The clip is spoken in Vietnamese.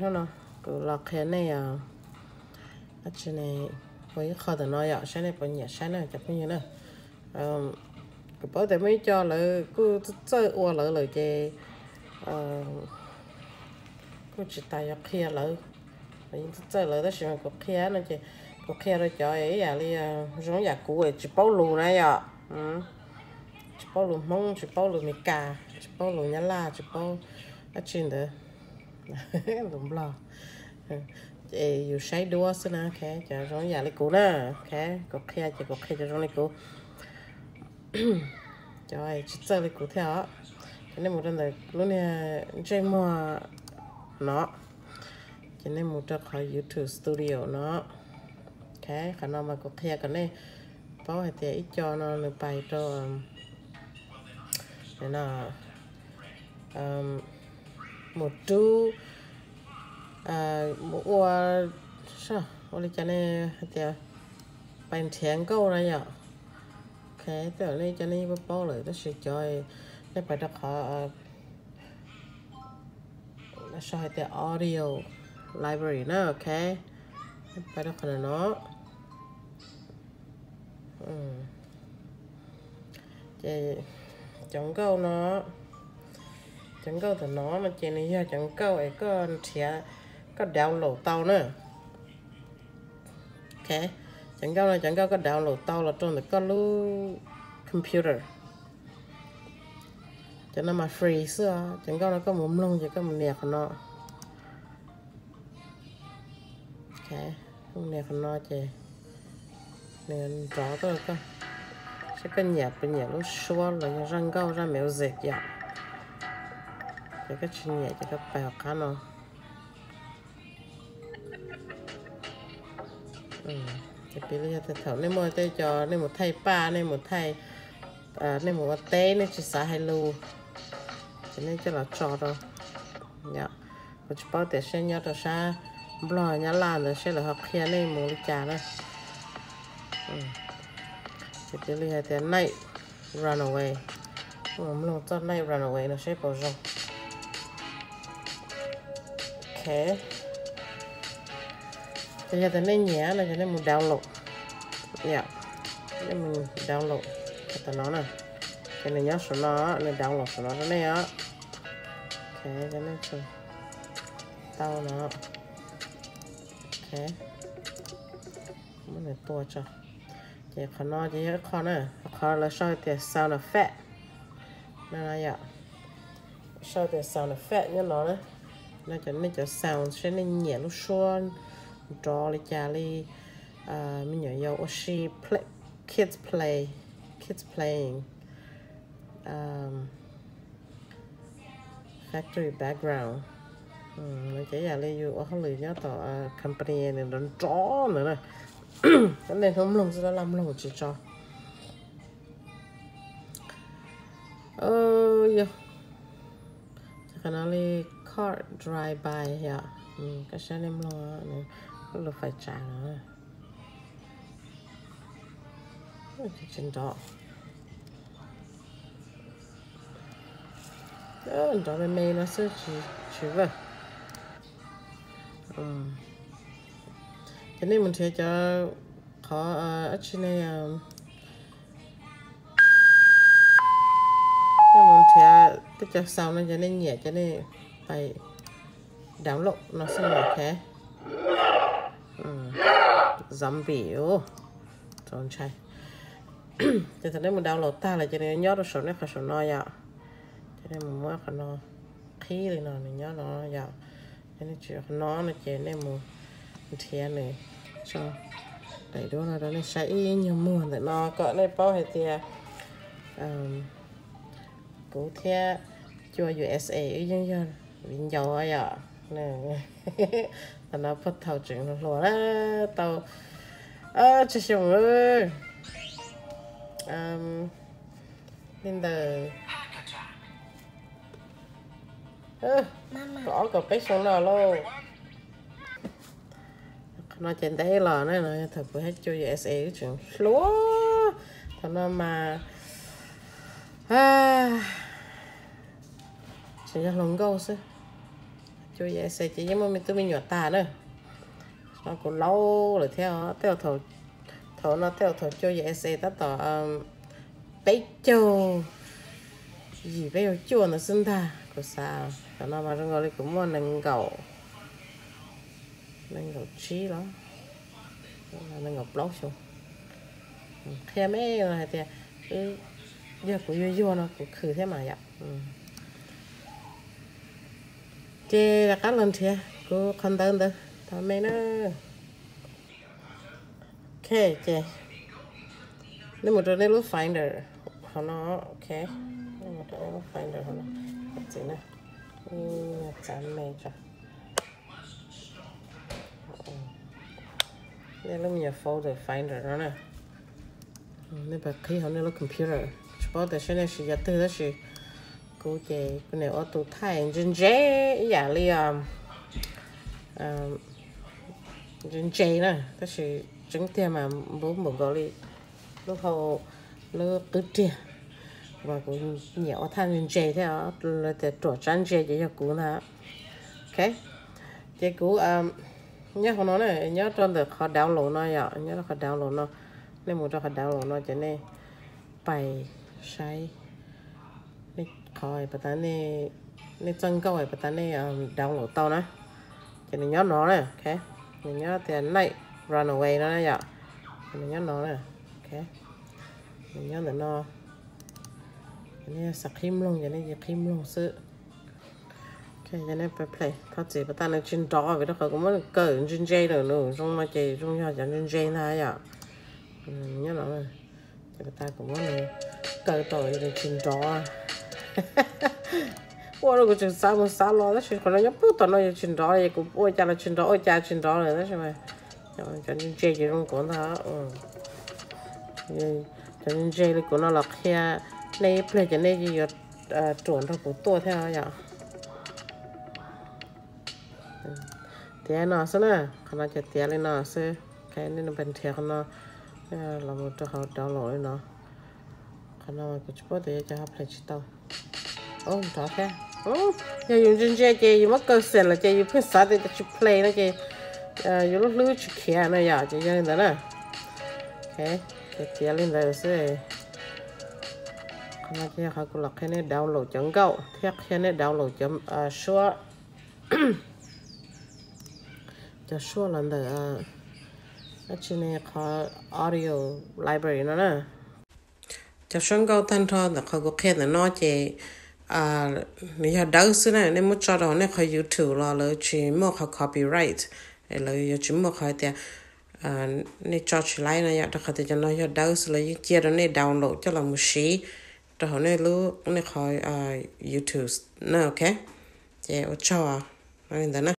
nó nó cứ lọc khe này à ở trên này với kho từ nói ạ sáng này bọn nhà sáng này chụp như nữa um cái bảo thế mới cho là cứ chơi ua lỡ lỡ cái ờ, cứ chỉ tay kia lỡ. Rồi chơi lỡ đó xem có kia nó chỉ có kia rồi cho ấy à li giống nhà cũ ấy, chỉ bao lù này ạ chỉ bao lù mông, chỉ bao lù mì cà, chỉ bao lù nhá la, chỉ bao ở trên đó. đúng chị yêu say đua xin à khé chả giống nhà lấy cũ nè khé có khé chỉ có khé chả giống lấy cũ trời chỉ chơi lấy cũ theo cho nên một lần này luôn nè chơi mua nó. Cho nên một trong khỏi YouTube Studio nó. Khé khả năng mà có khé cái này bảo hay thì ít cho nó được bài cho để nó um, một chú à một qua sao? Ôi đi cho này thì bàn chén câu này nhở? Cái từ này bao bao bảo lại nó sẽ cho cái bài đó họ à, nó sẽ hay audio library nữa ok? Bài đó là nó. Ừ. chị chẳng câu nó chẳng câu thì nó mà chị này chẳng câu ấy có thẻ có download tao nữa. Ok chẳng câu là chẳng câu có download tao là trong cái lu computer. Cho nên mà free xưa chẳng câu nó có mồm lông chỉ có một nẹt nó. Ok, một nẹt nó chị nên rõ tôi có sẽ có nhẹ bên nhạc lúc xua là răng câu, ra mèo dệt vậy cái cái chuyện nhạc cái cái bèo cá nó ừ cái bây giờ thì thở nên mua tay cho nên một thay ba nên một thay à nên một té nên chỉ xả hai lù cho nên cho là cho đâu nhá có chỉ bảo để xem nhau được xa blo nhá làm rồi sẽ là học kia nên một trà này ừ. Thì bây giờ thì này, run away. Mà mình cho này, run away nó sẽ bảo rong ok. Bây giờ thì nên nhẹ là cho nên mình download. Yeah. nên mình download. Cái tao nó nè. Cái này nhớ số nó nên download số nó này á. Ok cho nên cho tao nó. Ok. Mình này to cho. Chị khó nó chị hết khó nè. Khó là sao thì sound effect nên là vậy dạ. sao thì sound effect như nó đấy nó cho nó cho sound sẽ nên nhẹ lúc xuân draw lại cha li à mình nhớ yêu she play kids play kids playing um, factory background. Ừ, nó chỉ là lấy yêu không lười nhớ tỏ à, company này nó draw nữa này cái này không lùng sẽ làm lùng chỉ cho ờ giờ chắc là đi car drive by here. Ừ, cái xe em lo này là phải trả nó trên đó đó đó bên mày nó sẽ chỉ chỉ vậy ừ. Cho nên mình sẽ cho khó ờ, ở trên này ờ, nên mình sẽ tất cho sau này cho nên nhẹ cho nên phải download nó sẽ là ok zombie tròn chay cho nên mình download ta là cho nên nhớ được số này phải số nó ya cho nên mình mới phải nó khí thì nó nhớ nó ya cho nên chỉ nó là chỉ nên mình thế này cho đầy đủ là đó này sẽ nhiều mùa để nó. Có này bao hết thì um, cũng thế cho USA dân dân vinh dầu ấy à nè là nó phát thầu chuyện nó rồi đó tao à chị xong ơi um, nên là có có cái số nào luôn nó trên đây là nó nó thật phải hết cho SE cái chuyện lúa thật nó mà à chỉ là lòng gấu chứ chú dễ sẽ chỉ giống mà mình tôi mình nhỏ ta nữa nó cũng lâu rồi theo theo thầu thầu nó theo thầu cho dễ sẽ ta tỏ bé châu gì bây giờ chua nó sinh ta có sao nó mà trong gọi cũng muốn nâng cầu nâng cầu trí lắm, nâng cầu blog xuống. Khe mấy là thì giờ cũng vui vui nó cũng khử thế mà vậy? Ừ chê là cá lần thiệt cô không đơn đâu thôi mấy nó. Ok chê nếu một đôi lúc finder họ nó, ok. Nếu một đôi lúc finder họ nó gì nè chán mày cho. Đây là mình folder finder đó nè. Ừ, nếu bà khi họ nên là computer. Chỉ bảo để xem gì giờ từ là gì cô chị. Cái này ô tô thay chân chế giả li à chân chế nè có sẽ chứng tiền mà bố một gọi li lúc hậu lúc cứ tiền và cũng nhiều than chân chế thế à là để trổ chân dễ để cho cô nè ok. Chị cô ờ, nhớ không nói này, nhớ trong được họ download nó nhở, nhớ họ download nó nên một cho họ download nó cho nên bài sai khỏi bà ta này này chân câu này bà ta này ờ, đau ngủ tao nè cho nên nhớ nó này, ok. Mình nhớ tiền này run away nó này vậy mình nhớ nó này, ok. Mình nhớ là nó. Cho nên sạc kim luôn, cho nên kim luôn sự. Ok, cho nên phải play. Thật sự bà ta nên chuyên đó nó đó cũng muốn cỡ chuyên dây được nữa trong mà chị trong nhà chẳng chuyên dây này vậy nhớ nó này. Cho bà ta cũng muốn cỡ tội được chuyên đó. ủa đó chỉ còn nó nhấp tụi nó rồi đó đó ừ. Thì là khi này cho nên chuẩn theo lên nó sẽ cái này nó bên thiệt nó là một trò học đào lỗi nó khana mà cứ chụp thì cho học lại chỉ tao ôm đó kha ô giờ dùng chân chơi chơi dùng mất cơ sở là chơi dùng phải sát để chụp play nó chơi ờ, dùng lúc lướt chụp kia nó giờ chơi như thế nè. Ok chơi chơi lên đây sẽ nay chơi học cũng cái này download chấm gạo, thiết cái này download chấm ờ, số cho số lần đó à chỉ này có audio library nó nè. Cho xong câu thanh thọ là có cái là nó chơi à nếu đỡ xí này nên muốn cho đó nên có YouTube là lỡ chỉ mua có copyright. Là chỉ mua có tiền à nên cho chỉ lại này đó có thể cho nó đỡ xí là chia đó nên download cho là một xí. Đó nên nếu nên nếu à YouTube nè ok? Vậy cho à nói đến đó